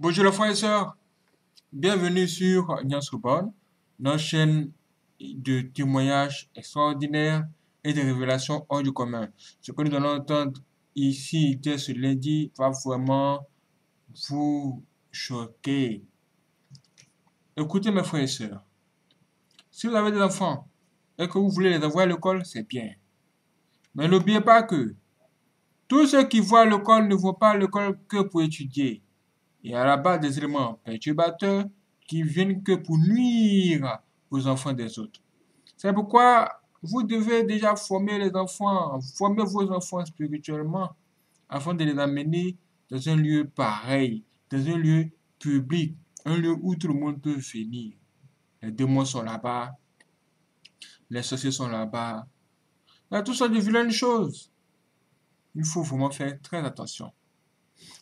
Bonjour les frères et sœurs, bienvenue sur Nias Reborn, notre chaîne de témoignages extraordinaires et de révélations hors du commun. Ce que nous allons entendre ici dès ce lundi va vraiment vous choquer. Écoutez mes frères et sœurs, si vous avez des enfants et que vous voulez les envoyer à l'école, c'est bien. Mais n'oubliez pas que tous ceux qui voient l'école ne vont pas l'école que pour étudier. Il y a là-bas des éléments perturbateurs qui viennent que pour nuire aux enfants des autres. C'est pourquoi vous devez déjà former les enfants, former vos enfants spirituellement afin de les amener dans un lieu pareil, dans un lieu public, un lieu où tout le monde peut venir. Les démons sont là-bas, les sorciers sont là-bas. A tout ça de vilaines choses. Il faut vraiment faire très attention.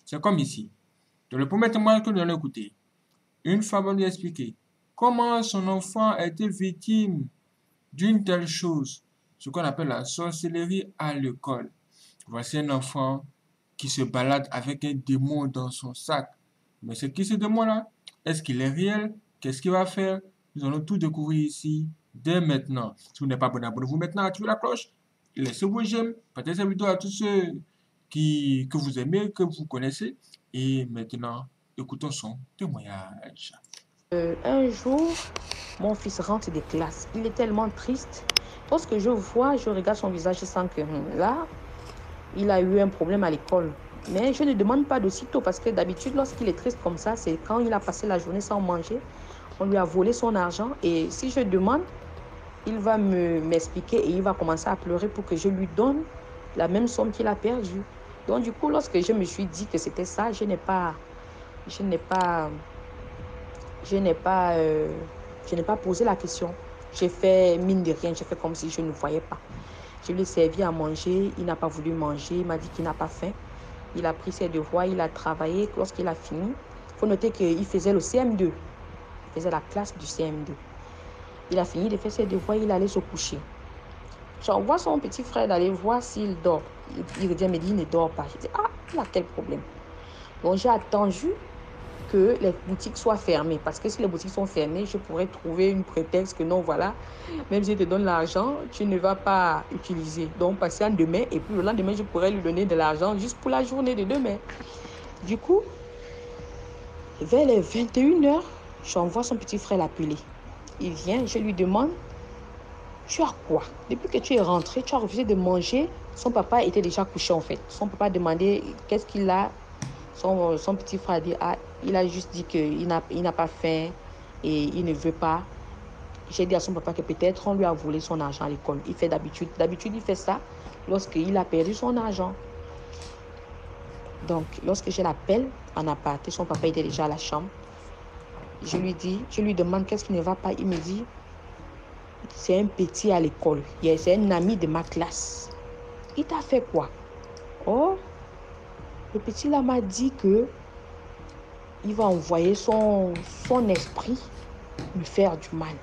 C'est comme ici. Dans le premier témoignage que nous allons écouter, une femme lui a expliqué comment son enfant a été victime d'une telle chose, ce qu'on appelle la sorcellerie à l'école. Voici un enfant qui se balade avec un démon dans son sac. Mais c'est qui ce démon-là? Est-ce qu'il est réel? Qu'est-ce qu'il va faire? Nous allons tout découvrir ici dès maintenant. Si vous n'êtes pas abonné, abonnez-vous maintenant, activez la cloche, laissez vos j'aime, partagez cette vidéo à tous ceux qui, que vous aimez, que vous connaissez. Et maintenant, écoutons son témoignage. Euh, un jour, mon fils rentre des classes. Il est tellement triste. Lorsque je vois, je regarde son visage, je sens que hum, là, il a eu un problème à l'école. Mais je ne demande pas d'aussitôt parce que d'habitude, lorsqu'il est triste comme ça, c'est quand il a passé la journée sans manger, on lui a volé son argent. Et si je demande, il va me m'expliquer et il va commencer à pleurer pour que je lui donne la même somme qu'il a perdue. Donc du coup, lorsque je me suis dit que c'était ça, je n'ai pas, je n'ai pas, je n'ai pas, euh, posé la question. J'ai fait mine de rien, j'ai fait comme si je ne voyais pas. Je lui ai servi à manger, il n'a pas voulu manger, il m'a dit qu'il n'a pas faim. Il a pris ses devoirs, il a travaillé. Lorsqu'il a fini, il faut noter qu'il faisait le CM2. Il faisait la classe du CM2. Il a fini de faire ses devoirs, il allait se coucher. J'envoie son petit frère d'aller voir s'il dort. Il, revient me dit, il ne dort pas. Je dis, ah, il a quel problème? Donc j'ai attendu que les boutiques soient fermées. Parce que si les boutiques sont fermées, je pourrais trouver une prétexte que non, voilà, même si je te donne l'argent, tu ne vas pas utiliser. Donc passer un demain et puis le lendemain, je pourrais lui donner de l'argent juste pour la journée de demain. Du coup, vers les 21h, j'envoie son petit frère l'appeler. Il vient, je lui demande tu as quoi? Depuis que tu es rentré, tu as refusé de manger. Son papa était déjà couché en fait. Son papa a demandé qu'est-ce qu'il a. Son, son, petit frère dit ah, il a juste dit qu'il n'a il n'a pas faim et il ne veut pas. J'ai dit à son papa que peut-être on lui a volé son argent à l'école. Il fait d'habitude. D'habitude, il fait ça lorsqu'il a perdu son argent. Donc, lorsque je l'appelle en aparté, son papa était déjà à la chambre. Je lui dis, je lui demande qu'est-ce qui ne va pas. Il me dit, c'est un petit à l'école. C'est un ami de ma classe. Il t'a fait quoi? Oh, le petit là m'a dit que il va envoyer son, son esprit me faire du mal.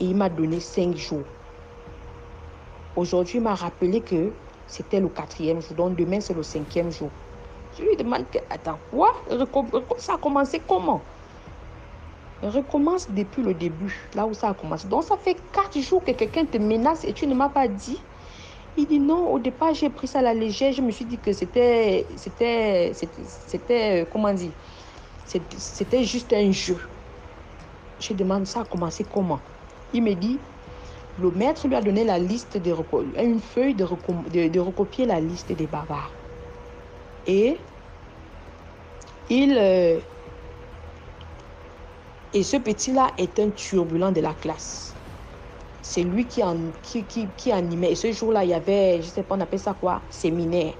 Et il m'a donné cinq jours. Aujourd'hui, il m'a rappelé que c'était le quatrième jour. Donc demain, c'est le cinquième jour. Je lui demande attends, quoi? Ça a commencé comment? Recommence depuis le début, là où ça a commencé. Donc, ça fait quatre jours que quelqu'un te menace et tu ne m'as pas dit. Il dit non, au départ, j'ai pris ça à la légère. Je me suis dit que c'était, c'était, c'était, comment dire, c'était juste un jeu. Je demande ça a commencé comment? Il me dit, le maître lui a donné la liste de une feuille de, de, de recopier la liste des barbares. Et il, euh, et ce petit-là est un turbulent de la classe. C'est lui qui, en, qui, qui, qui, animait. Et ce jour-là, il y avait, je ne sais pas, on appelle ça quoi Séminaire.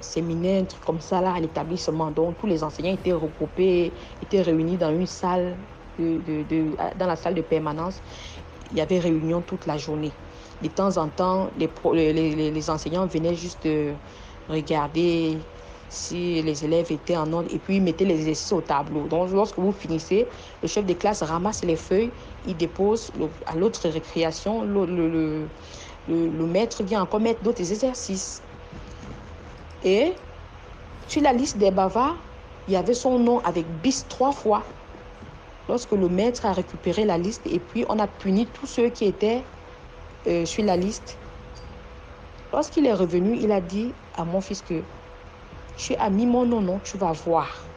Séminaire, un truc comme ça là à l'établissement. Donc tous les enseignants étaient regroupés, étaient réunis dans une salle, de, de, dans la salle de permanence. Il y avait réunion toute la journée. De temps en temps, les, les, les, les enseignants venaient juste regarder si les élèves étaient en ordre et puis ils mettaient les exercices au tableau. Donc lorsque vous finissez, le chef de classe ramasse les feuilles, il dépose à l'autre récréation, le, le, le, le, maître vient encore mettre d'autres exercices. Et sur la liste des bavards, il y avait son nom avec bis trois fois. Lorsque le maître a récupéré la liste et puis on a puni tous ceux qui étaient euh, sur la liste. Lorsqu'il est revenu, il a dit à mon fils que tu as mis mon nom, non, tu vas voir.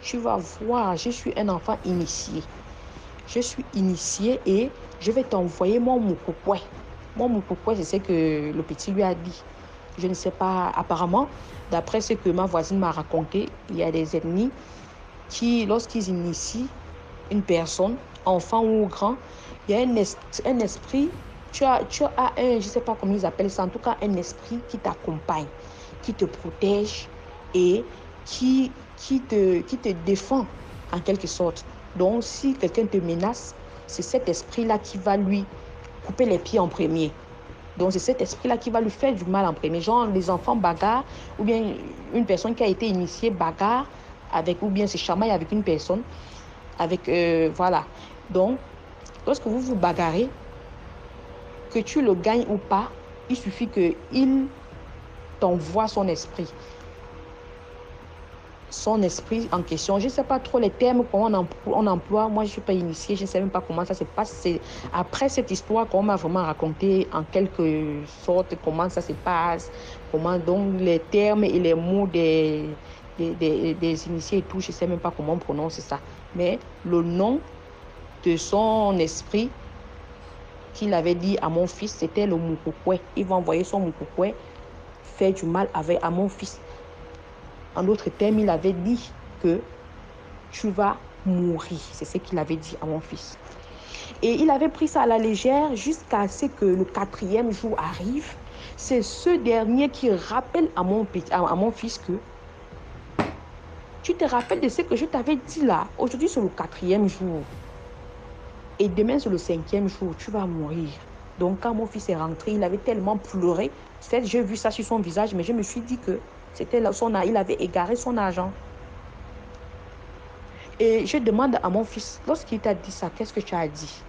Tu vas voir, je suis un enfant initié. Je suis initié et je vais t'envoyer mon moukoukwé. Mon moukoukwé, c'est ce que le petit lui a dit. Je ne sais pas, apparemment, d'après ce que ma voisine m'a raconté, il y a des ennemis qui, lorsqu'ils initient une personne, enfant ou grand, il y a un, un esprit, tu as, tu as un, je ne sais pas comment ils appellent ça, en tout cas un esprit qui t'accompagne, qui te protège et qui, qui, te, qui te défend en quelque sorte. Donc si quelqu'un te menace, c'est cet esprit-là qui va lui couper les pieds en premier. Donc c'est cet esprit-là qui va lui faire du mal en premier. Genre les enfants bagarrent, ou bien une personne qui a été initiée bagarre avec, ou bien se chamaille avec une personne. Avec, euh, voilà. Donc, lorsque vous vous bagarrez, que tu le gagnes ou pas, il suffit qu'il t'envoie son esprit son esprit en question. Je ne sais pas trop les termes qu'on on emploie. Moi, je ne suis pas initiée. Je ne sais même pas comment ça se passe. Après cette histoire qu'on m'a vraiment raconté en quelque sorte comment ça se passe, comment donc les termes et les mots des, des, initiés et tout. Je ne sais même pas comment on prononce ça. Mais le nom de son esprit qu'il avait dit à mon fils, c'était le Moukoukwé. Il va envoyer son Moukoukwé faire du mal à mon fils. En d'autres termes, il avait dit que tu vas mourir. C'est ce qu'il avait dit à mon fils. Et il avait pris ça à la légère jusqu'à ce que le quatrième jour arrive. C'est ce dernier qui rappelle à mon, à mon fils que tu te rappelles de ce que je t'avais dit là. Aujourd'hui, c'est le quatrième jour. Et demain, c'est le cinquième jour. Tu vas mourir. Donc, quand mon fils est rentré, il avait tellement pleuré. J'ai vu ça sur son visage, mais je me suis dit que c'était son, il avait égaré son argent. Et je demande à mon fils, lorsqu'il t'a dit ça, qu'est-ce que tu as dit?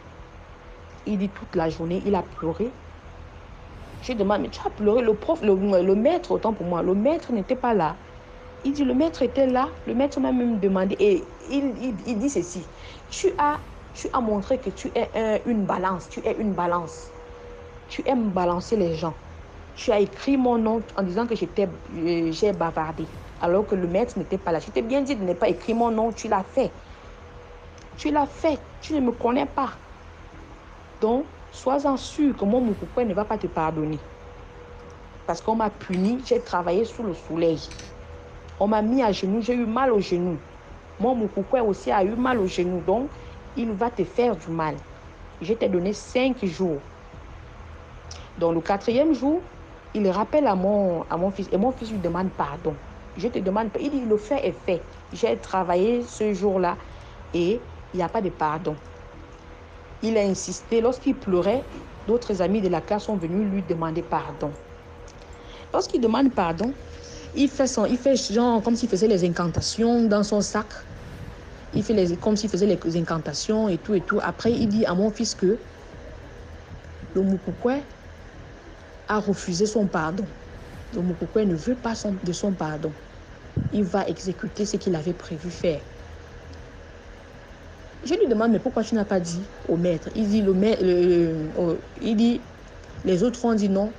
Il dit toute la journée, il a pleuré. Je demande, mais tu as pleuré, le prof, le, maître, autant pour moi, le maître n'était pas là. Il dit, le maître était là, le maître m'a même demandé, et il, il, dit ceci, tu as, tu as montré que tu es une balance, tu es une balance. Tu aimes balancer les gens tu as écrit mon nom en disant que j'étais, euh, j'ai bavardé, alors que le maître n'était pas là. Je t'ai bien dit de ne pas écrire mon nom, tu l'as fait. Tu l'as fait, tu ne me connais pas. Donc, sois-en sûr que mon Moukoukwé ne va pas te pardonner. Parce qu'on m'a puni, j'ai travaillé sous le soleil. On m'a mis à genoux, j'ai eu mal au genou. Mon Moukoukwé aussi a eu mal au genou, donc il va te faire du mal. Je t'ai donné cinq jours. Dans le quatrième jour, il rappelle à mon, à mon fils et mon fils lui demande pardon. Je te demande, il dit, le fait est fait. J'ai travaillé ce jour-là et il n'y a pas de pardon. Il a insisté, lorsqu'il pleurait, d'autres amis de la classe sont venus lui demander pardon. Lorsqu'il demande pardon, il fait, son, il fait genre comme s'il faisait les incantations dans son sac. Il fait les, comme s'il faisait les incantations et tout et tout. Après, il dit à mon fils que le Moukoukwé a refusé son pardon. Donc Moukoukwé ne veut pas de son pardon. Il va exécuter ce qu'il avait prévu faire. Je lui demande, mais pourquoi tu n'as pas dit au maître? Il dit, le maître, il dit, les autres ont dit non.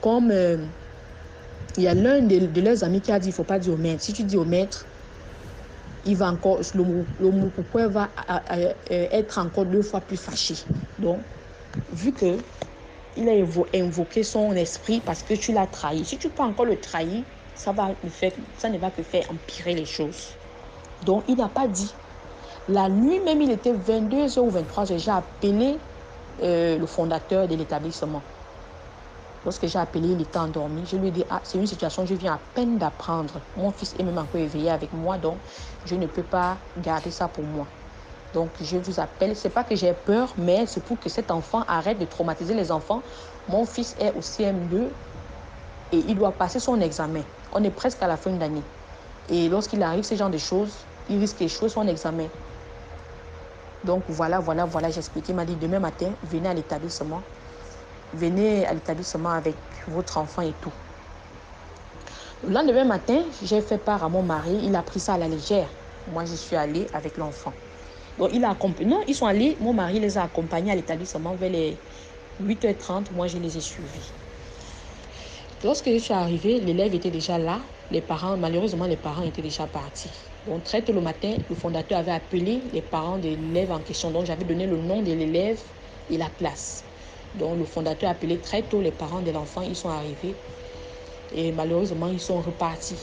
Comme euh, il y a l'un de, leurs amis qui a dit, il faut pas dire au maître. Si tu dis au maître, il va encore, le, le va être encore deux fois plus fâché. Donc, vu que il a invoqué son esprit parce que tu l'as trahi. Si tu peux encore le trahir, ça, va le faire, ça ne va que faire empirer les choses. Donc, il n'a pas dit. La nuit même, il était 22h ou 23h, j'ai appelé euh, le fondateur de l'établissement. Lorsque j'ai appelé, il était endormi. Je lui ai dit, ah, c'est une situation, je viens à peine d'apprendre. Mon fils est même encore éveillé avec moi, donc je ne peux pas garder ça pour moi. Donc, je vous appelle. C'est pas que j'ai peur, mais c'est pour que cet enfant arrête de traumatiser les enfants. Mon fils est au CM2 et il doit passer son examen. On est presque à la fin de l'année. Et lorsqu'il arrive ce genre de choses, il risque d'échouer son examen. Donc voilà, voilà, voilà, j'ai expliqué. Il m'a dit demain matin, venez à l'établissement. Venez à l'établissement avec votre enfant et tout. Le lendemain matin, j'ai fait part à mon mari. Il a pris ça à la légère. Moi, je suis allée avec l'enfant. Donc, il a accompagné. Non, ils sont allés. Mon mari les a accompagnés à l'établissement vers les 8h30. Moi, je les ai suivis. Lorsque je suis arrivée, l'élève était déjà là. Les parents, malheureusement, les parents étaient déjà partis. Donc, très tôt le matin, le fondateur avait appelé les parents de l'élève en question. Donc, j'avais donné le nom de l'élève et la classe. Donc, le fondateur a appelé très tôt les parents de l'enfant. Ils sont arrivés. Et malheureusement, ils sont repartis.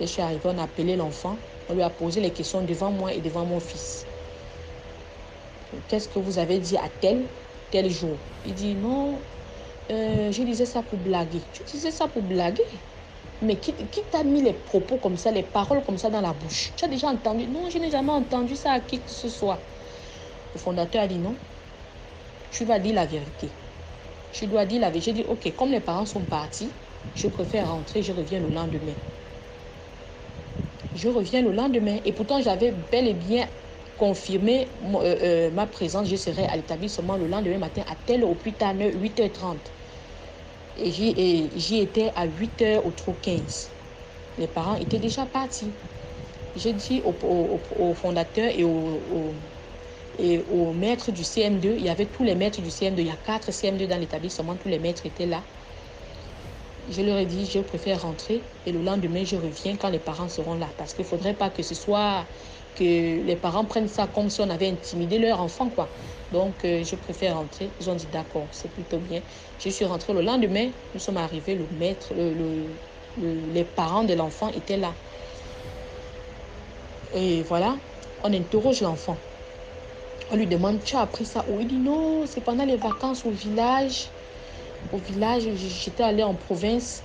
Je suis arrivée, on a appelé l'enfant. On lui a posé les questions devant moi et devant mon fils. Qu'est-ce que vous avez dit à tel, tel jour? Il dit non, euh, je disais ça pour blaguer. Tu disais ça pour blaguer Mais qui, qui t'a mis les propos comme ça, les paroles comme ça dans la bouche? Tu as déjà entendu? Non, je n'ai jamais entendu ça à qui que ce soit. Le fondateur a dit non. Tu vas dire la vérité. Je dois dire la vérité. J'ai dit, ok, comme les parents sont partis, je préfère rentrer, je reviens le lendemain. Je reviens le lendemain. Et pourtant, j'avais bel et bien confirmé euh, euh, ma présence. Je serai à l'établissement le lendemain matin à telle au plus tard 8h30. Et j'y étais à 8h au trop 15. Les parents étaient déjà partis. J'ai dit au, fondateur et et au maître du CM2, il y avait tous les maîtres du CM2, il y a quatre CM2 dans l'établissement, tous les maîtres étaient là. Je leur ai dit, je préfère rentrer et le lendemain, je reviens quand les parents seront là. Parce qu'il ne faudrait pas que ce soit que les parents prennent ça comme si on avait intimidé leur enfant, quoi. Donc, euh, je préfère rentrer. Ils ont dit, d'accord, c'est plutôt bien. Je suis rentrée le lendemain. Nous sommes arrivés, le maître, les parents de l'enfant étaient là. Et voilà, on interroge l'enfant. On lui demande, tu as appris ça où? Il dit, non, c'est pendant les vacances au village. Au village, j'étais allée en province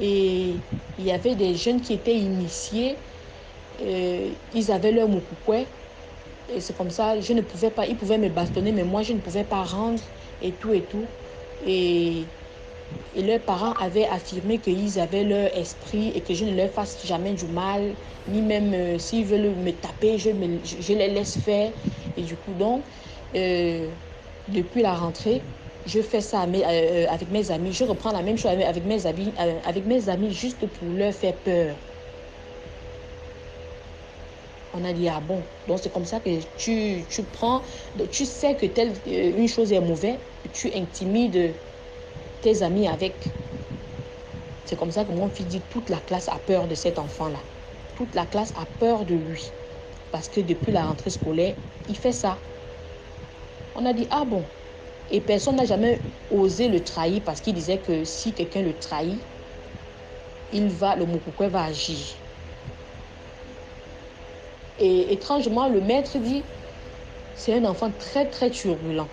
et il y avait des jeunes qui étaient initiés. Euh, ils avaient leur moukoukwé. Et c'est comme ça, je ne pouvais pas, ils pouvaient me bastonner, mais moi, je ne pouvais pas rendre et tout et tout. Et, et leurs parents avaient affirmé qu'ils avaient leur esprit et que je ne leur fasse jamais du mal, ni même euh, s'ils veulent me taper, je, je, les laisse faire. Et du coup, donc, euh, depuis la rentrée, je fais ça euh, avec mes amis. Je reprends la même chose avec mes amis, avec mes amis juste pour leur faire peur. On a dit, ah bon, donc c'est comme ça que tu, tu prends, tu sais que telle une chose est mauvaise, tu intimides tes amis avec. C'est comme ça que mon fils dit, toute la classe a peur de cet enfant-là. Toute la classe a peur de lui. Parce que depuis la rentrée scolaire, il fait ça. On a dit, ah bon. Et personne n'a jamais osé le trahir parce qu'il disait que si quelqu'un le trahit, il va, le Moukoukwé va agir. Et étrangement, le maître dit, c'est un enfant très très turbulent.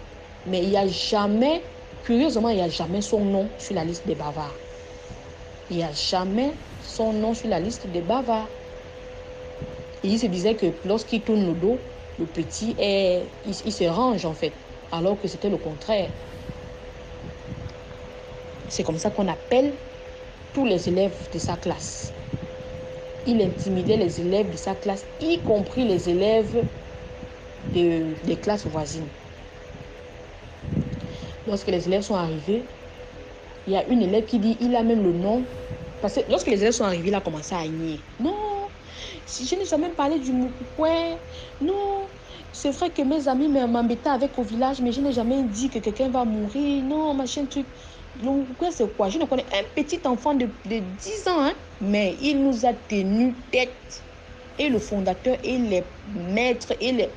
Mais il n'y a jamais, curieusement, il n'y a jamais son nom sur la liste des bavards. Il n'y a jamais son nom sur la liste des bavards. Et il se disait que lorsqu'il tourne le dos, le petit, est, il, se range en fait, alors que c'était le contraire. C'est comme ça qu'on appelle tous les élèves de sa classe. Il intimidait les élèves de sa classe, y compris les élèves de, des classes voisines. Lorsque les élèves sont arrivés, il y a une élève qui dit, il a même le nom. Parce que lorsque les élèves sont arrivés, il a commencé à nier. Non, si je n'ai jamais parlé du Moukoué, non, c'est vrai que mes amis m'embêtaient avec au village, mais je n'ai jamais dit que quelqu'un va mourir. Non, machin, truc. Moukoué, c'est quoi? Je ne connais un petit enfant de, de 10 ans, hein, mais il nous a tenu tête. Et le fondateur, et les maîtres, et les...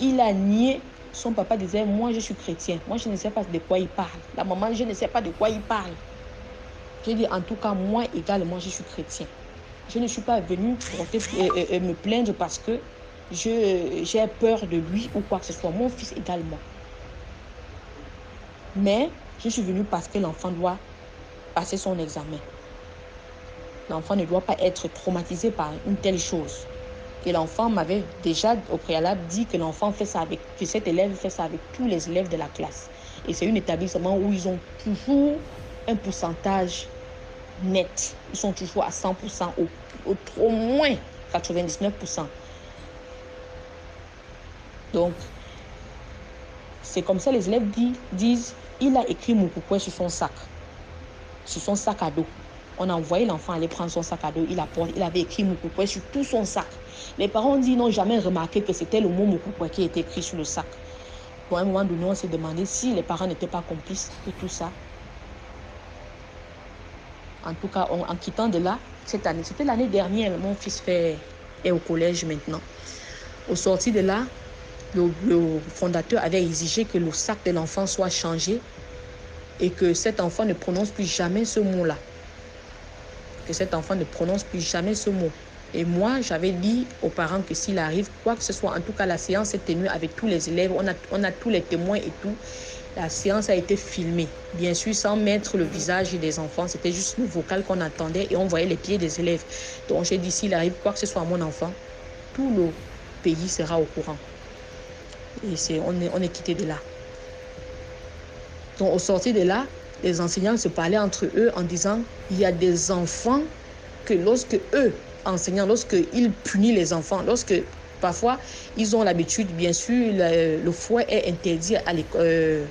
Il a nié. Son papa disait, moi je suis chrétien. Moi je ne sais pas de quoi il parle. La maman, je ne sais pas de quoi il parle. J'ai dit, en tout cas, moi également, je suis chrétien. Je ne suis pas venue et, me plaindre parce que j'ai peur de lui ou quoi que ce soit. Mon fils également. Mais je suis venue parce que l'enfant doit passer son examen. L'enfant ne doit pas être traumatisé par une telle chose. Et l'enfant m'avait déjà au préalable dit que l'enfant fait ça avec, que cet élève fait ça avec tous les élèves de la classe. Et c'est un établissement où ils ont toujours un pourcentage net. Ils sont toujours à 100% ou, au moins 99%. Donc, c'est comme ça les élèves disent, disent il a écrit Moukoukwé sur son sac, sur son sac à dos. On a envoyé l'enfant aller prendre son sac à dos. Il apporte, il avait écrit Moukoukwé sur tout son sac. Les parents dit n'ont jamais remarqué que c'était le mot Moukoukwé qui était écrit sur le sac. À un moment donné, on s'est demandé si les parents n'étaient pas complices de tout ça. En tout cas, en quittant de là, cette année, c'était l'année dernière, mon fils fait, est au collège maintenant. Au sorti de là, le, fondateur avait exigé que le sac de l'enfant soit changé et que cet enfant ne prononce plus jamais ce mot-là. Que cet enfant ne prononce plus jamais ce mot. Et moi, j'avais dit aux parents que s'il arrive quoi que ce soit, en tout cas la séance est tenue avec tous les élèves, on a, on a tous les témoins et tout. La séance a été filmée, bien sûr sans mettre le visage des enfants, c'était juste le vocal qu'on entendait et on voyait les pieds des élèves. Donc j'ai dit s'il arrive quoi que ce soit à mon enfant, tout le pays sera au courant. Et on, est, on est quitté de là. Donc au sortir de là, les enseignants se parlaient entre eux en disant, il y a des enfants que lorsque eux, enseignants, lorsqu'ils punissent les enfants, lorsque parfois ils ont l'habitude, bien sûr, le, le, fouet est interdit euh,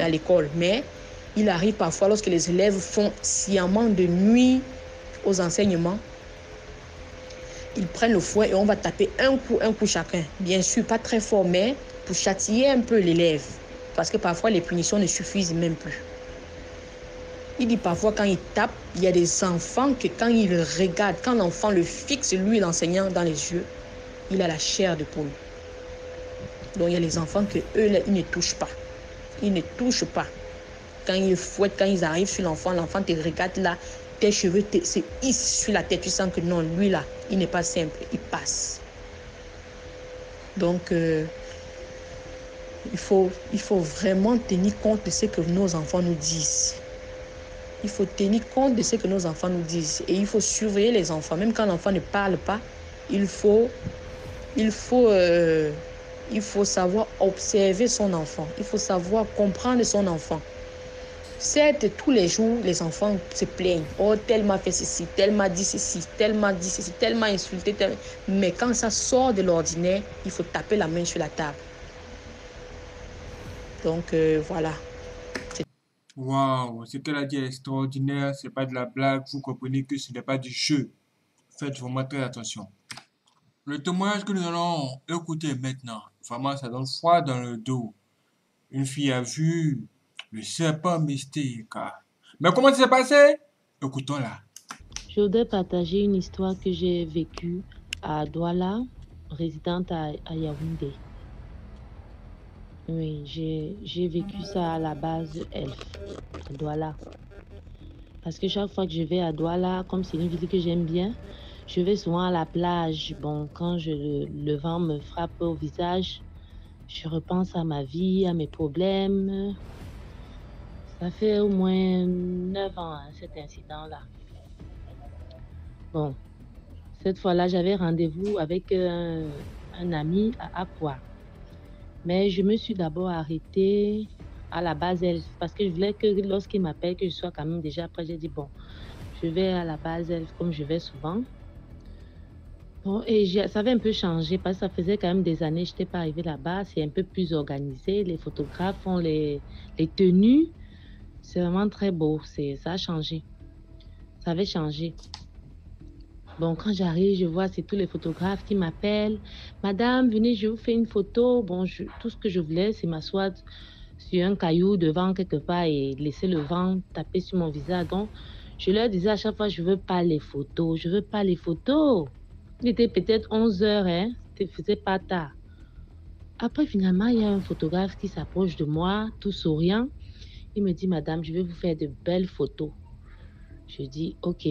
à l'école, mais il arrive parfois lorsque les élèves font sciemment de nuit aux enseignements, ils prennent le fouet et on va taper un coup, un coup chacun. Bien sûr, pas très fort, mais pour châtier un peu l'élève. Parce que parfois, les punitions ne suffisent même plus. Il dit parfois, quand il tape, il y a des enfants que quand il regarde, quand l'enfant le fixe, lui, l'enseignant, dans les yeux, il a la chair de poule. Donc, il y a les enfants que eux, ils ne touchent pas. Ils ne touchent pas. Quand ils fouettent, quand ils arrivent sur l'enfant, l'enfant te regarde là, tes cheveux se hissent sur la tête. Tu sens que non, lui là, il n'est pas simple, il passe. Donc, euh, il faut, il faut vraiment tenir compte de ce que nos enfants nous disent. Il faut tenir compte de ce que nos enfants nous disent. Et il faut surveiller les enfants. Même quand l'enfant ne parle pas, il faut, il faut, euh, il faut savoir observer son enfant. Il faut savoir comprendre son enfant. Certes, tous les jours, les enfants se plaignent. Oh, tellement fait ceci, tellement dit ceci, tellement dit ceci, tellement insulté. Tellement... Mais quand ça sort de l'ordinaire, il faut taper la main sur la table. Donc euh, voilà. Waouh, ce qu'elle a dit est extraordinaire, c'est pas de la blague, vous comprenez que ce n'est pas du jeu. Faites vraiment très attention. Le témoignage que nous allons écouter maintenant, vraiment ça donne froid dans le dos. Une fille a vu le serpent mystique. Mais comment ça s'est passé? Écoutons-la. Je voudrais partager une histoire que j'ai vécue à Douala, résidente à, Yaoundé. Oui, j'ai vécu ça à la base Elf, à Douala. Parce que chaque fois que je vais à Douala, comme c'est une ville que j'aime bien, je vais souvent à la plage. Bon, quand le vent me frappe au visage, je repense à ma vie, à mes problèmes. Ça fait au moins 9 ans, hein, cet incident-là. Bon, cette fois-là, j'avais rendez-vous avec un, un ami à Aqua. Mais je me suis d'abord arrêtée à la base Elf parce que je voulais que lorsqu'il m'appelle, que je sois quand même déjà prêt. J'ai dit, bon, je vais à la base Elf comme je vais souvent. Bon, et ça avait un peu changé parce que ça faisait quand même des années que je n'étais pas arrivée là-bas. C'est un peu plus organisé. Les photographes font les, les tenues. C'est vraiment très beau. Ça a changé. Ça avait changé. Bon, quand j'arrive, je vois, c'est tous les photographes qui m'appellent. Madame, venez, je vous fais une photo. Bon, tout ce que je voulais, c'est m'asseoir sur un caillou devant quelque part et laisser le vent taper sur mon visage. Donc, je leur disais à chaque fois, je veux pas les photos, je veux pas les photos. Il était peut-être 11 heures, hein, faisait pas tard. Après, finalement, il y a un photographe qui s'approche de moi, tout souriant. Il me dit, Madame, je vais vous faire de belles photos. Je dis, OK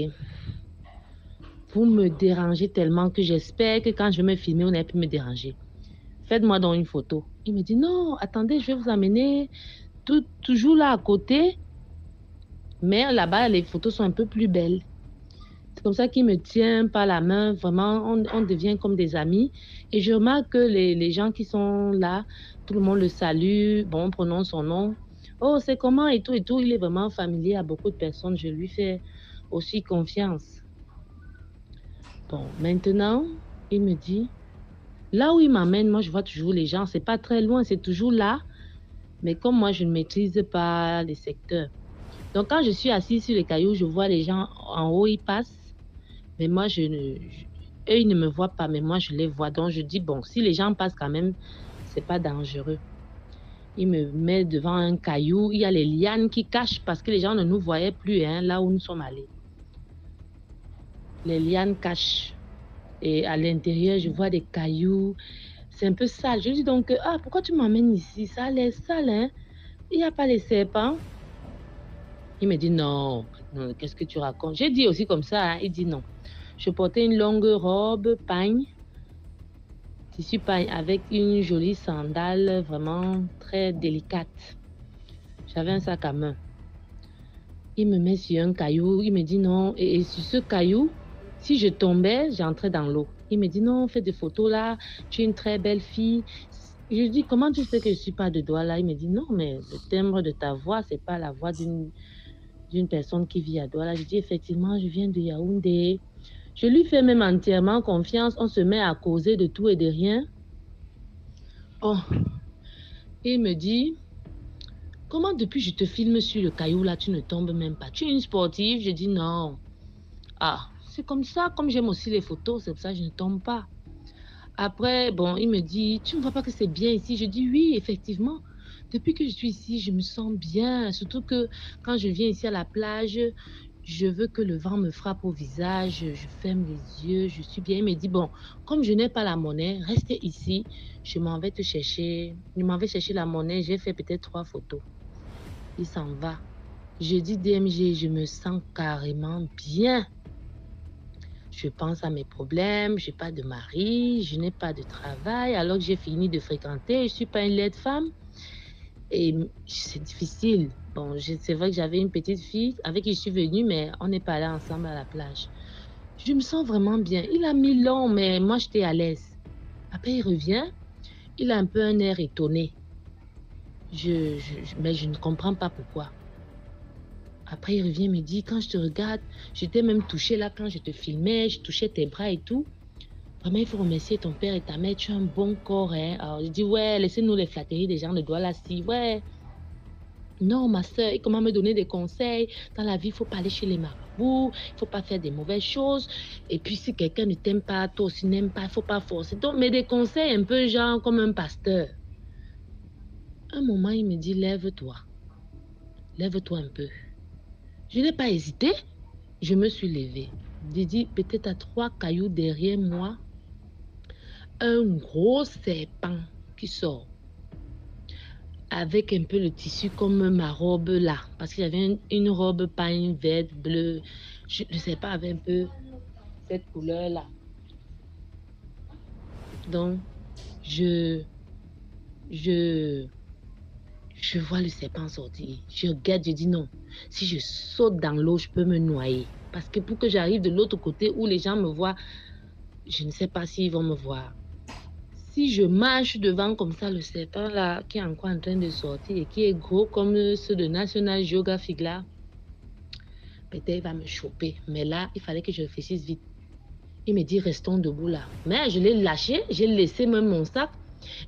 vous me dérangez tellement que j'espère que quand je vais me filmer, on n'ait plus me déranger. Faites-moi donc une photo. Il me dit, non, attendez, je vais vous amener toujours là à côté. Mais là-bas, les photos sont un peu plus belles. C'est comme ça qu'il me tient par la main. Vraiment, on, on, devient comme des amis. Et je remarque que les, les, gens qui sont là, tout le monde le salue. Bon, on prononce son nom. Oh, c'est comment et tout et tout. Il est vraiment familier à beaucoup de personnes. Je lui fais aussi confiance. Bon, maintenant, il me dit, là où il m'amène, moi, je vois toujours les gens. C'est pas très loin, c'est toujours là. Mais comme moi, je ne maîtrise pas les secteurs, Donc, quand je suis assise sur les cailloux, je vois les gens en haut, ils passent. Mais moi, eux, ils ne me voient pas, mais moi, je les vois. Donc, je dis, bon, si les gens passent quand même, c'est pas dangereux. Il me met devant un caillou. Il y a les lianes qui cachent parce que les gens ne nous voyaient plus hein, là où nous sommes allés. Les lianes cachent. Et à l'intérieur, je vois des cailloux. C'est un peu sale. Je dis donc, ah, pourquoi tu m'emmènes ici? Ça a l'air sale, hein Il n'y a pas les serpents Il me dit, non, qu'est-ce que tu racontes? J'ai dit aussi comme ça. Hein. Il dit, non. Je portais une longue robe pagne, tissu pagne, avec une jolie sandale vraiment très délicate. J'avais un sac à main. Il me met sur un caillou. Il me dit non. Et, sur ce caillou, si je tombais, j'entrais dans l'eau. Il me dit non, fais des photos là. Tu es une très belle fille. Je lui dis comment tu sais que je suis pas de doigt là. Il me dit non, mais le timbre de ta voix, c'est pas la voix d'une personne qui vit à Douala. Je dis effectivement, je viens de Yaoundé. Je lui fais même entièrement confiance. On se met à causer de tout et de rien. Oh. il me dit, comment depuis je te filme sur le caillou là, tu ne tombes même pas? Tu es une sportive? Je dis non. Ah, c'est comme ça, comme j'aime aussi les photos, c'est pour ça que je ne tombe pas. Après, bon, il me dit, tu ne vois pas que c'est bien ici? Je dis oui, effectivement. Depuis que je suis ici, je me sens bien. Surtout que quand je viens ici à la plage, je veux que le vent me frappe au visage, je ferme les yeux, je suis bien. Il me dit, bon, comme je n'ai pas la monnaie, restez ici, je m'en vais te chercher. Je m'en vais chercher la monnaie, j'ai fait peut-être trois photos. Il s'en va. Je dis DMG, je me sens carrément bien. Je pense à mes problèmes, je n'ai pas de mari, je n'ai pas de travail, alors que j'ai fini de fréquenter, je ne suis pas une laide femme. Et c'est difficile. Bon, c'est vrai que j'avais une petite fille avec qui je suis venue, mais on n'est pas allé ensemble à la plage. Je me sens vraiment bien. Il a mis long, mais moi, j'étais à l'aise. Après, il revient. Il a un peu un air étonné. Je, mais je ne comprends pas pourquoi. Après, il revient, me dit, quand je te regarde, j'étais même touchée là quand je te filmais, je touchais tes bras et tout. Vraiment, il faut remercier ton père et ta mère, tu as un bon corps. Hein? Alors, je dis, ouais, laissez-nous les flatteries des gens de Douala, si, ouais. Non, ma soeur, à me donner des conseils. Dans la vie, il faut pas aller chez les marabouts, il faut pas faire des mauvaises choses. Et puis, si quelqu'un ne t'aime pas, toi aussi n'aime pas, il faut pas forcer. Donc, mais des conseils un peu genre comme un pasteur. Un moment, il me dit, lève-toi. Lève-toi un peu. Je n'ai pas hésité. Je me suis levée. dit, peut-être à trois cailloux derrière moi, un gros serpent qui sort avec un peu le tissu comme ma robe là. Parce qu'il y avait une, robe pain verte, bleue. Je ne sais pas, avec un peu cette couleur là. Donc, je, je, je vois le serpent sortir. Je regarde, je dis non. Si je saute dans l'eau, je peux me noyer. Parce que pour que j'arrive de l'autre côté où les gens me voient, je ne sais pas s'ils vont me voir si je marche devant comme ça le serpent là qui est encore en train de sortir et qui est gros comme ceux de National Geographic là, peut-être il va me choper. Mais là, il fallait que je réfléchisse vite. Il me dit restons debout là. Mais je l'ai lâché, j'ai laissé même mon sac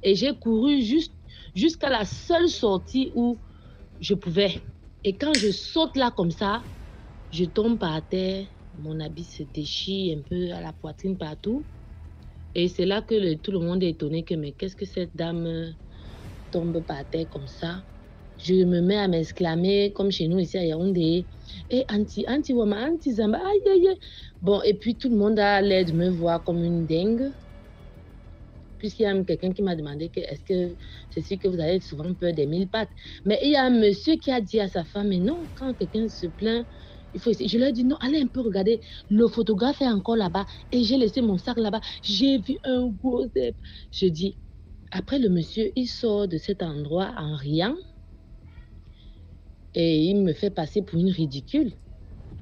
et j'ai couru juste jusqu'à la seule sortie où je pouvais. Et quand je saute là comme ça, je tombe par terre, mon habit se déchire un peu à la poitrine partout. Et c'est là que tout le monde est étonné que, mais qu'est-ce que cette dame euh, tombe par terre comme ça? Je me mets à m'exclamer, comme chez nous ici à Yaoundé, et eh, anti, anti wama, anti zamba, aïe aïe aïe. Bon, et puis tout le monde a l'air de me voir comme une dingue. Puisqu'il y a quelqu'un qui m'a demandé que est-ce que c'est sûr que vous avez souvent peur des mille pattes? Mais il y a un monsieur qui a dit à sa femme, mais non, quand quelqu'un se plaint, il faut essayer. Je leur ai dit non, allez un peu regarder. Le photographe est encore là-bas et j'ai laissé mon sac là-bas. J'ai vu un gros zèbre. Je dis, après le monsieur, il sort de cet endroit en riant et il me fait passer pour une ridicule.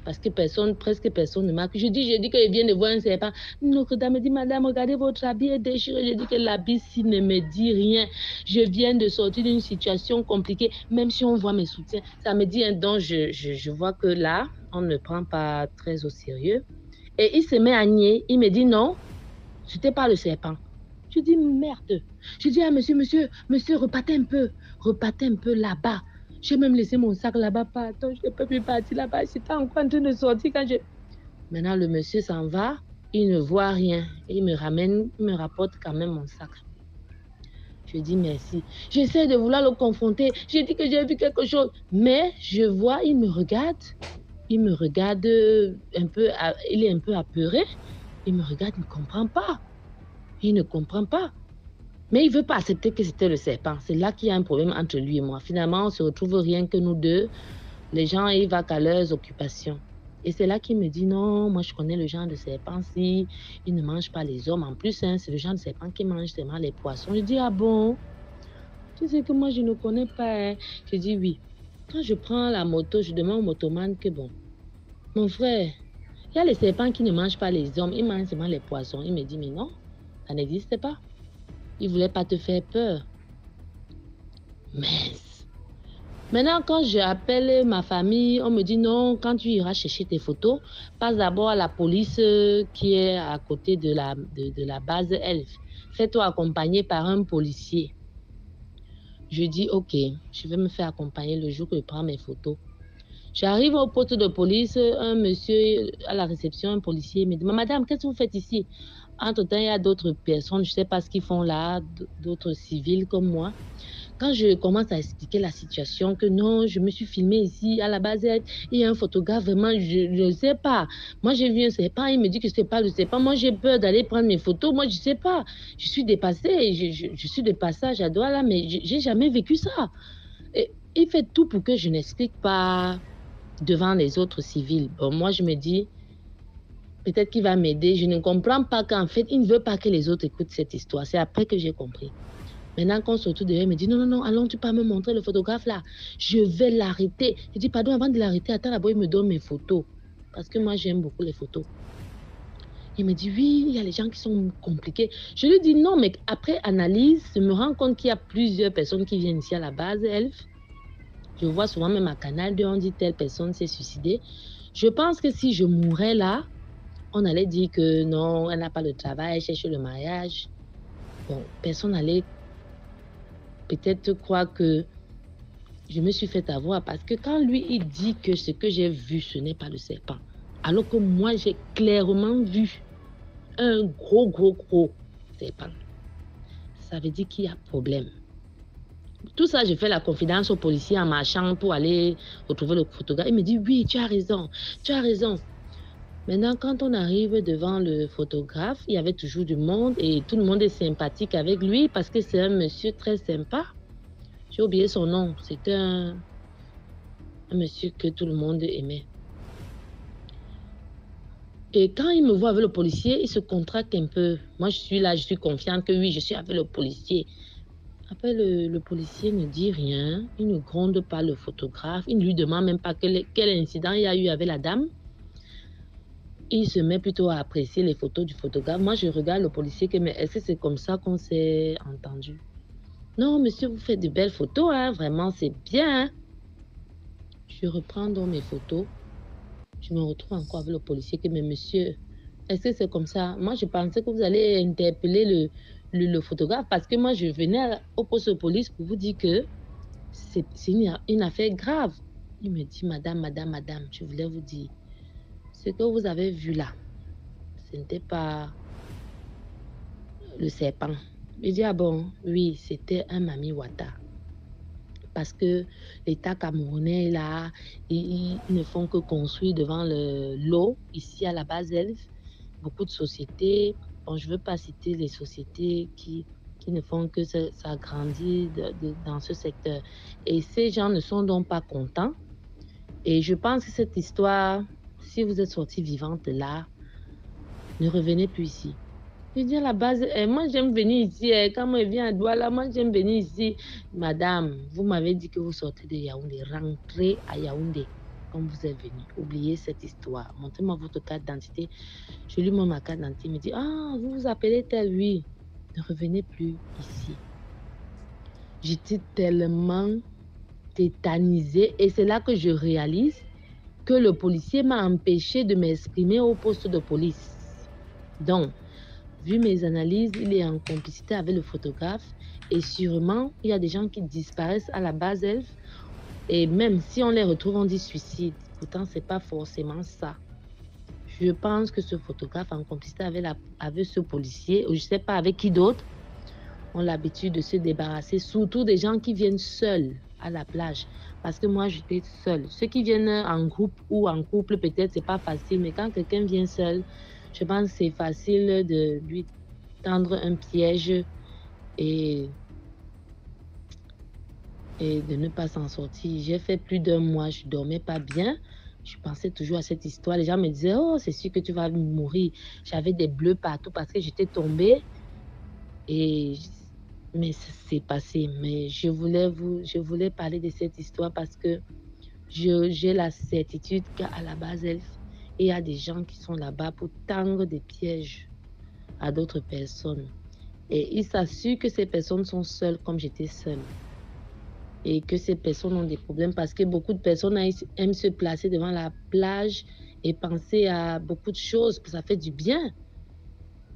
Parce que personne, presque personne ne marque. Je dis, je dis qu'il vient de voir un serpent. Notre dame me dit, madame, regardez votre habit est déchiré. Je dis que l'habit, s'il ne me dit rien, je viens de sortir d'une situation compliquée. Même si on voit mes soutiens, ça me dit un don. Je vois que là, on ne prend pas très au sérieux. Et il se met à nier. Il me dit, non, c'était pas le serpent. Je dis, merde. Je dis à monsieur, monsieur, monsieur, repartez un peu. Repartez un peu là-bas. J'ai même laissé mon sac là-bas. Je ne peux plus partir là-bas. J'étais encore en train de sortir quand je... Maintenant, le monsieur s'en va. Il ne voit rien. il me ramène, il me rapporte quand même mon sac. Je dis merci. J'essaie de vouloir le confronter. J'ai dit que j'ai vu quelque chose. Mais je vois, il me regarde. Il me regarde un peu, il est un peu apeuré. Il me regarde, il ne comprend pas. Il ne comprend pas. Mais il ne veut pas accepter que c'était le serpent. C'est là qu'il y a un problème entre lui et moi. Finalement, on se retrouve rien que nous deux. Les gens, ils vont à leurs occupations. Et c'est là qu'il me dit non, moi je connais le genre de serpent si il ne mange pas les hommes. En plus, hein, c'est le genre de serpent qui mange seulement les poissons. Je dis ah bon? Tu sais que moi je ne connais pas. Hein. Je dis oui. Quand je prends la moto, je demande au motoman que bon, mon frère, il y a les serpents qui ne mangent pas les hommes, ils mangent seulement les poissons. Il me dit mais non, ça n'existe pas. Il voulait pas te faire peur. Mais Maintenant, quand j'appelle ma famille, on me dit non, quand tu iras chercher tes photos, passe d'abord à la police euh, qui est à côté de la, de, la base Elf. Fais-toi accompagner par un policier. Je dis ok, je vais me faire accompagner le jour que je prends mes photos. J'arrive au poste de police, un monsieur à la réception, un policier me dit Madame, qu'est-ce que vous faites ici? Entre-temps, il y a d'autres personnes, je ne sais pas ce qu'ils font là, d'autres civils comme moi. Quand je commence à expliquer la situation, que non, je me suis filmée ici à la base, il y a un photographe, vraiment, je ne sais pas. Moi, j'ai vu un serpent, il me dit que ce n'est pas le serpent. Moi, j'ai peur d'aller prendre mes photos. Moi, je ne sais pas. Je suis dépassée, je, je, suis de passage à Douala, mais j'ai jamais vécu ça. Il fait tout pour que je n'explique pas devant les autres civils. Bon, moi, je me dis, peut-être qu'il va m'aider. Je ne comprends pas qu'en fait, il ne veut pas que les autres écoutent cette histoire. C'est après que j'ai compris. Maintenant, quand on se retrouve derrière, il me dit non, non, non, allons, tu peux me montrer le photographe là. Je vais l'arrêter. Je dis pardon, avant de l'arrêter, attends là-bas, il me donne mes photos. Parce que moi, j'aime beaucoup les photos. Il me dit oui, il y a les gens qui sont compliqués. Je lui dis non, mais après analyse, je me rends compte qu'il y a plusieurs personnes qui viennent ici à la base, Elf. Je vois souvent même à Canal 2, on dit telle personne s'est suicidée. Je pense que si je mourais là, on allait dire que non, elle n'a pas le travail, cherche le mariage. Bon, personne n'allait peut-être croire que je me suis fait avoir parce que quand lui, il dit que ce que j'ai vu, ce n'est pas le serpent, alors que moi, j'ai clairement vu un gros, gros, gros serpent, ça veut dire qu'il y a problème. Tout ça, j'ai fait la confidence au policier en marchant pour aller retrouver le photographe. Il me dit, oui, tu as raison, tu as raison. Maintenant, quand on arrive devant le photographe, il y avait toujours du monde et tout le monde est sympathique avec lui parce que c'est un monsieur très sympa. J'ai oublié son nom. C'était un, monsieur que tout le monde aimait. Et quand il me voit avec le policier, il se contracte un peu. Moi, je suis là, je suis confiante que oui, je suis avec le policier. Après, le, policier ne dit rien. Il ne gronde pas le photographe. Il ne lui demande même pas quel, quel incident il y a eu avec la dame il se met plutôt à apprécier les photos du photographe. Moi, je regarde le policier, que, mais est-ce que c'est comme ça qu'on s'est entendu? Non, monsieur, vous faites de belles photos, hein? vraiment, c'est bien. Hein. Je reprends donc mes photos. Je me retrouve encore avec le policier, que, mais monsieur, est-ce que c'est comme ça? Moi, je pensais que vous allez interpeller le, le, photographe parce que moi, je venais au poste de police pour vous dire que c'est une, une affaire grave. Il me dit, madame, madame, madame, je voulais vous dire ce que vous avez vu là, ce n'était pas le serpent. Je dis, ah bon, oui, c'était un Mami Wata. Parce que l'État camerounais, là, ils, ne font que construire devant l'eau, ici à la base Elf, beaucoup de sociétés. Bon, je ne veux pas citer les sociétés qui, qui ne font que s'agrandir dans ce secteur. Et ces gens ne sont donc pas contents. Et je pense que cette histoire si vous êtes sortie vivante là, ne revenez plus ici. Je dis à la base, eh, moi j'aime venir ici. Eh, quand moi je viens à Douala, moi j'aime venir ici. Madame, vous m'avez dit que vous sortez de Yaoundé. Rentrez à Yaoundé comme vous êtes venu. Oubliez cette histoire. Montrez-moi votre carte d'identité. Je lui montre ma carte d'identité. Il me dit, ah, vous vous appelez tel, oui. Ne revenez plus ici. J'étais tellement tétanisée et c'est là que je réalise que le policier m'a empêché de m'exprimer au poste de police. Donc, vu mes analyses, il est en complicité avec le photographe et sûrement, il y a des gens qui disparaissent à la base elf Et même si on les retrouve, on dit suicide. Pourtant, c'est pas forcément ça. Je pense que ce photographe en complicité avec, avec ce policier, ou je sais pas avec qui d'autre, ont l'habitude de se débarrasser, surtout des gens qui viennent seuls à la plage. Parce que moi, j'étais seule. Ceux qui viennent en groupe ou en couple, peut-être, c'est pas facile. Mais quand quelqu'un vient seul, je pense que c'est facile de lui tendre un piège et, et de ne pas s'en sortir. J'ai fait plus d'un mois, je dormais pas bien. Je pensais toujours à cette histoire. Les gens me disaient, oh, c'est sûr que tu vas mourir. J'avais des bleus partout parce que j'étais tombée. Et mais c'est passé. Mais je voulais vous, je voulais parler de cette histoire parce que j'ai la certitude qu'à la base, il y a des gens qui sont là-bas pour tendre des pièges à d'autres personnes. Et ils s'assurent que ces personnes sont seules comme j'étais seule. Et que ces personnes ont des problèmes parce que beaucoup de personnes aiment se placer devant la plage et penser à beaucoup de choses. Ça fait du bien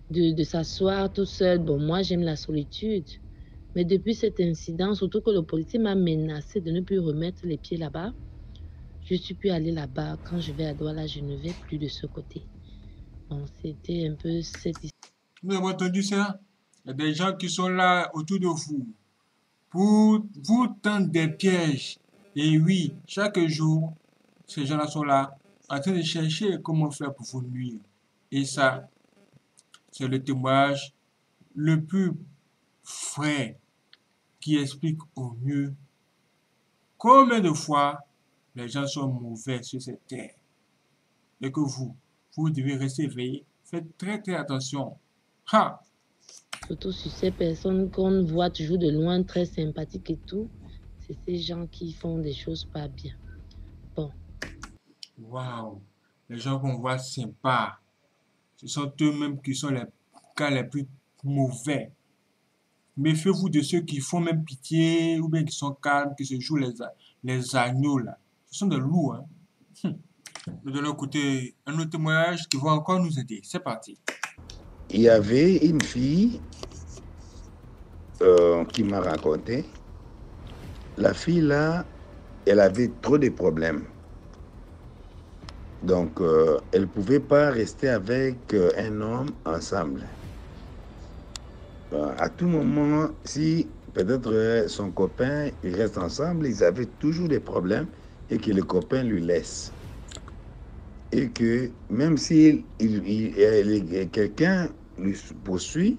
de, de s'asseoir tout seul. Bon, moi, j'aime la solitude. Mais depuis cet incident, surtout que le policier m'a menacé de ne plus remettre les pieds là-bas, je suis plus allée là-bas. Quand je vais à Douala, je ne vais plus de ce côté. C'était un peu cette histoire. Vous avez entendu ça? Il y a des gens qui sont là autour de vous pour vous tendre des pièges. Et oui, chaque jour, ces gens-là sont là en train de chercher comment faire pour vous nuire. Et ça, c'est le témoignage le plus frais qui explique au mieux combien de fois les gens sont mauvais sur cette terre. Et que vous, vous devez rester éveillé. Faites très très attention. Ha! Surtout sur ces personnes qu'on voit toujours de loin, très sympathiques et tout. C'est ces gens qui font des choses pas bien. Bon. Waouh! Les gens qu'on voit sympas, ce sont eux-mêmes qui sont les cas les plus mauvais. Méfiez-vous de ceux qui font même pitié ou bien qui sont calmes, qui se jouent les, les agneaux là. Ce sont des loups. Hein. Hum. De côté, un autre témoignage qui va encore nous aider. C'est parti. Il y avait une fille euh, qui m'a raconté. La fille là, elle avait trop de problèmes. Donc, euh, elle ne pouvait pas rester avec euh, un homme ensemble. Euh, à tout moment, si peut-être euh, son copain, ils restent ensemble, ils avaient toujours des problèmes et que le copain lui laisse. Et que même si quelqu'un lui poursuit,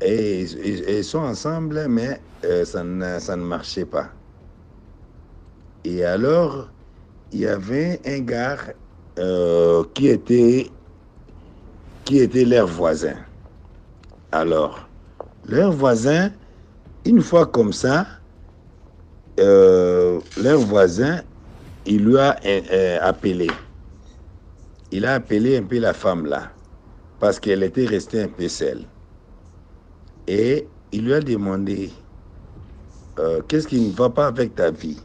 et ils sont ensemble, mais euh, ça, ne, ça ne marchait pas. Et alors, il y avait un gars qui était qui était leur voisin. Alors, leur voisin, une fois comme ça, euh, leur voisin, il lui a euh, euh, appelé. Il a appelé un peu la femme là, parce qu'elle était restée un peu seule. Et il lui a demandé, qu'est-ce qui ne va pas avec ta vie?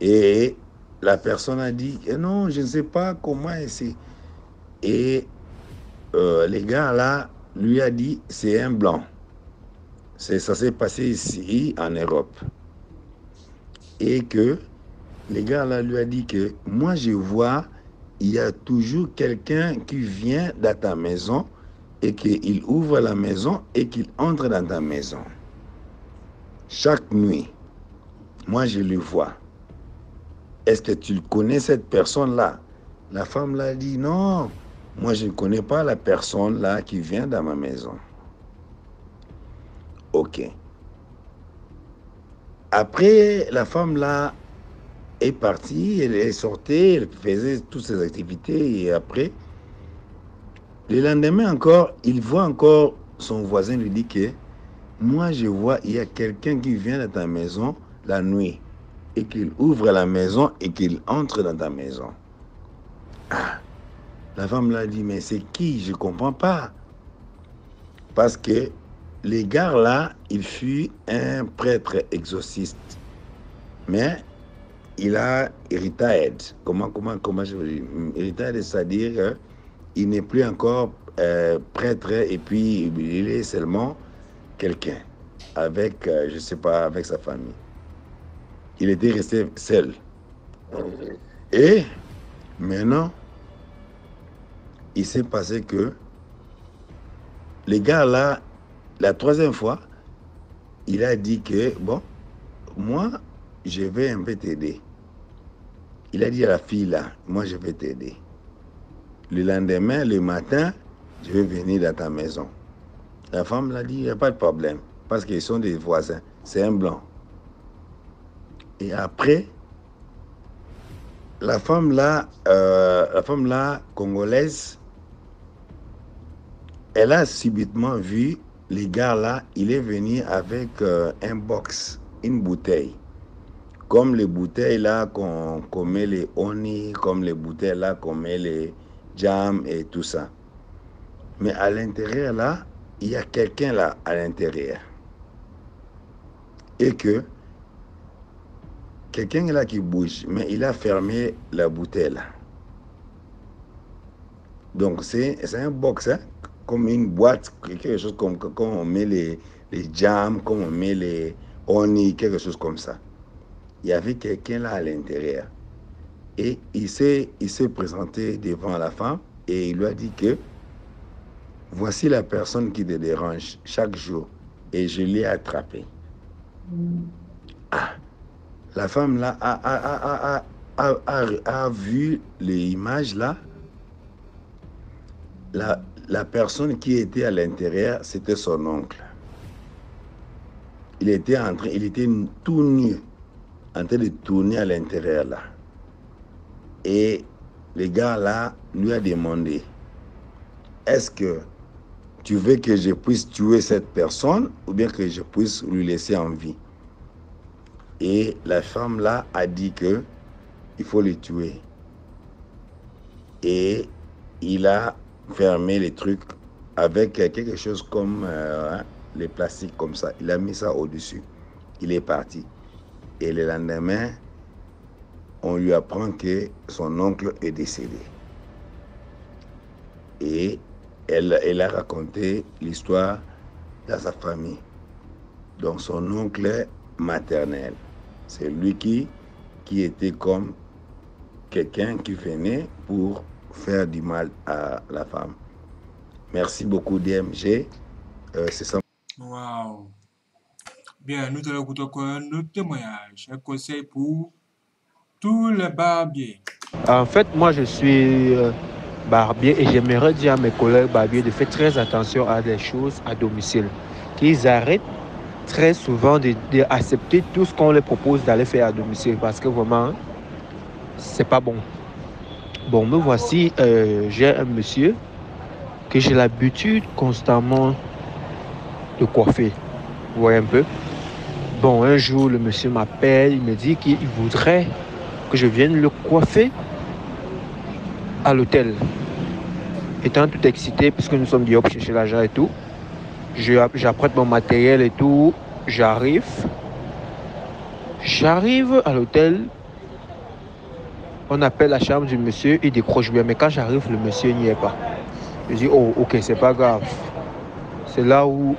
Et la personne a dit, eh non, je ne sais pas comment c'est. Et les gars là, lui a dit c'est un blanc. C'est, ça s'est passé ici en Europe. Et que les gars là lui a dit que moi je vois, il y a toujours quelqu'un qui vient dans ta maison et qu'il ouvre la maison et qu'il entre dans ta maison. Chaque nuit, moi je le vois. Est-ce que tu connais cette personne-là? La femme l'a dit non. Moi, je ne connais pas la personne là qui vient dans ma maison. Ok. Après, la femme là est partie, elle est sortie, elle faisait toutes ses activités et après, le lendemain encore, il voit encore son voisin lui dit que moi je vois, il y a quelqu'un qui vient dans ta maison la nuit et qu'il ouvre la maison et qu'il entre dans ta maison. Ah. La femme l'a dit, mais c'est qui? Je ne comprends pas. Parce que les gars là, il fut un prêtre exorciste. Mais il a retired. Comment, comment, comment je veux dire? Retired, c'est-à-dire qu'il n'est plus encore euh, prêtre et puis il est seulement quelqu'un avec, euh, je sais pas, avec sa famille. il était resté seul. Et maintenant, il s'est passé que les gars là, la troisième fois, il a dit que, bon, moi, je vais un peu t'aider. Il a dit à la fille là, moi, je vais t'aider. Le lendemain, le matin, je vais venir dans ta maison. La femme l'a dit, il n'y a pas de problème, parce qu'ils sont des voisins. C'est un blanc. Et après, la femme là, euh, la femme là, congolaise, elle a subitement vu les gars là, il est venu avec euh, un box, une bouteille. Comme les bouteilles là qu'on met les honey, comme les bouteilles là qu'on met les jam et tout ça. Mais à l'intérieur là, il y a quelqu'un là à l'intérieur. Et que quelqu'un là qui bouge, mais il a fermé la bouteille là. Donc c'est un box, hein, comme une boîte, quelque chose comme comme on met les, les jams, comme on met les honey, quelque chose comme ça. Il y avait quelqu'un là à l'intérieur. Et il s'est présenté devant la femme et il lui a dit que voici la personne qui te dérange chaque jour et je l'ai attrapé. Ah, la femme là a, a, a, a, a, vu les images là. La personne qui était à l'intérieur, c'était son oncle. Il était en train, il était tout nu, en train de tourner à l'intérieur là. Et le gars là lui a demandé, est-ce que tu veux que je puisse tuer cette personne ou bien que je puisse lui laisser en vie? Et la femme là a dit que il faut le tuer. Et il a fermé les trucs avec quelque chose comme euh, hein, les plastiques comme ça. Il a mis ça au-dessus. Il est parti. Et le lendemain, on lui apprend que son oncle est décédé. Et elle, elle a raconté l'histoire de sa famille. Donc son oncle maternel, c'est lui qui, qui était comme quelqu'un qui venait pour faire du mal à la femme. Merci beaucoup DMG. Euh, c'est ça. Wow. Bien, nous allons écouter encore un autre témoignage, un conseil pour tous les barbiers. En fait, moi, je suis euh, barbier et j'aimerais dire à mes collègues barbiers de faire très attention à des choses à domicile. Qu'ils arrêtent très souvent d'accepter tout ce qu'on leur propose d'aller faire à domicile parce que vraiment, c'est pas bon. Bon, me voici, euh, j'ai un monsieur que j'ai l'habitude constamment de coiffer. Vous voyez un peu? Bon, un jour, le monsieur m'appelle, il me dit qu'il voudrait que je vienne le coiffer à l'hôtel. Étant tout excité, puisque nous sommes dit pour chercher l'argent et tout, j'apprête mon matériel et tout, j'arrive. J'arrive à l'hôtel, on appelle la chambre du monsieur, il décroche bien, mais quand j'arrive, le monsieur n'y est pas. Je dis, oh, ok, c'est pas grave. C'est là où,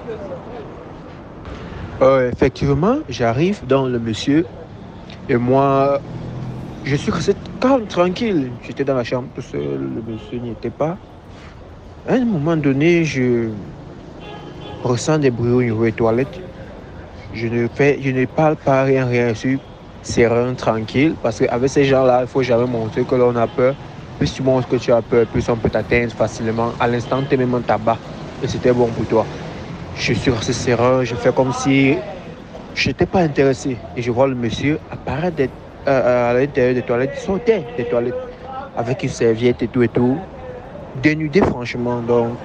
Euh, effectivement, j'arrive dans le monsieur, et moi, je suis resté calme, tranquille. J'étais dans la chambre tout seul, le monsieur n'y était pas. À un moment donné, je ressens des bruits au niveau des toilettes. Je ne, fais, je ne parle pas, rien, rien. Je serein, tranquille. Parce qu'avec ces gens-là, il faut jamais montrer que l'on a peur. Plus tu montres que tu as peur, plus on peut t'atteindre facilement. À l'instant, tu es même en tabac. Et c'était bon pour toi. Je suis resté serein. Je fais comme si je n'étais pas intéressé. Et je vois le monsieur apparaître des- euh, à l'intérieur des toilettes. Il sortait des toilettes avec une serviette et tout et tout. Dénudé, franchement. Donc,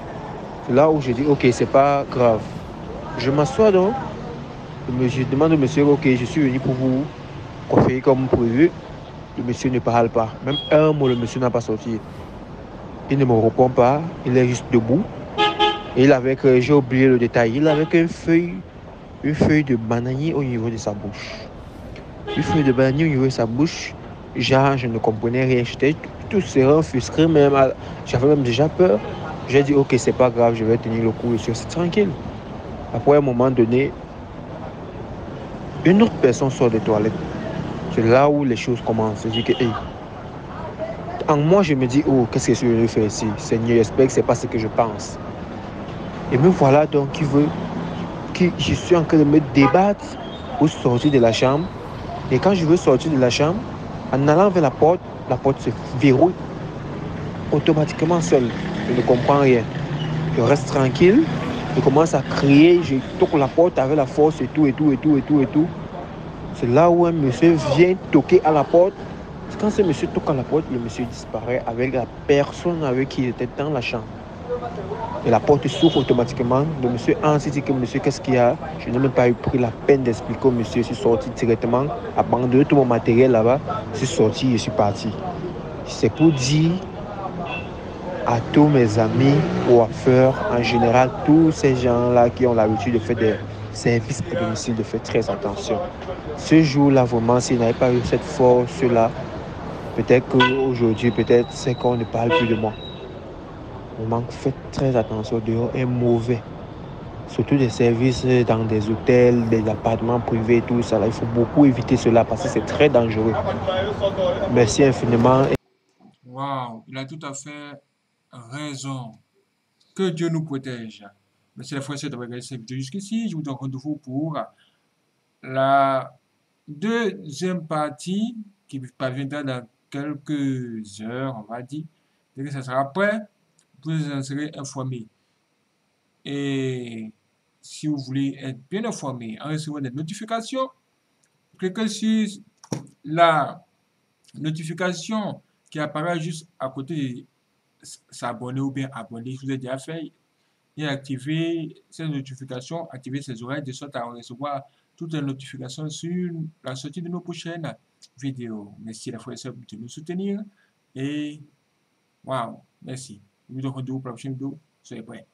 là où je dis, ok, c'est pas grave. Je m'assois donc. Je demande au monsieur, ok, je suis venu pour vous coiffer comme prévu. Le monsieur ne parle pas. Même un mot, le monsieur n'a pas sorti. Il ne me répond pas. Il est juste debout. Il avait, j'ai oublié le détail, il avait une feuille, une feuille de bananier au niveau de sa bouche. Une feuille de bananier au niveau de sa bouche. Je ne comprenais rien. J'étais tout, serein, offusqué même. J'avais même déjà peur. J'ai dit, ok, c'est pas grave, je vais tenir le coup. Suis resté tranquille. Après, un moment donné, une autre personne sort des toilettes. C'est là où les choses commencent. Que, en moi, je me dis, oh, qu'est-ce que je vais faire ici? Seigneur, j'espère que ce n'est pas ce que je pense. Et me voilà donc qui veut, qui, je suis en train de me débattre pour sortir de la chambre. Et quand je veux sortir de la chambre, en allant vers la porte, la porte se verrouille automatiquement seule. Je ne comprends rien. Je reste tranquille, je commence à crier, je toque la porte avec la force et tout, et tout, et tout, et tout, et tout. C'est là où un monsieur vient toquer à la porte. Quand ce monsieur toque à la porte, le monsieur disparaît avec la personne avec qui il était dans la chambre. Et la porte s'ouvre automatiquement. Le monsieur Hans dit que monsieur, qu'est-ce qu'il y a? Je n'ai même pas eu pris la peine d'expliquer au monsieur. Je suis sorti directement, abandonné tout mon matériel là-bas. Je suis sorti, je suis parti. C'est pour dire à tous mes amis coiffeurs, en général, tous ces gens-là qui ont l'habitude de faire des services à domicile, de faire très attention. Ce jour-là, vraiment, s'il n'avait pas eu cette force-là, peut-être qu'aujourd'hui, peut-être c'est qu'on ne parle plus de moi. Vraiment, faites très attention, dehors est mauvais. Surtout des services dans des hôtels, des appartements privés, tout ça. Il faut beaucoup éviter cela parce que c'est très dangereux. Merci infiniment. Waouh, il a tout à fait raison. Que Dieu nous protège. La fois d'avoir regardé cette vidéo jusqu'ici. Je vous donne rendez-vous pour la deuxième partie qui parviendra dans quelques heures, on va dire. Dès que ça sera prêt, vous en serez informé. Et si vous voulez être bien informé en recevant des notifications, cliquez sur la notification qui apparaît juste à côté de s'abonner ou bien abonner, je vous ai déjà fait, et activer ces notifications, activer ces oreilles de sorte à recevoir toutes les notifications sur la sortie de nos prochaines vidéos. Merci la fois de nous soutenir et waouh, merci. Nous vous donne rendez-vous pour la prochaine vidéo. Soyez prêts.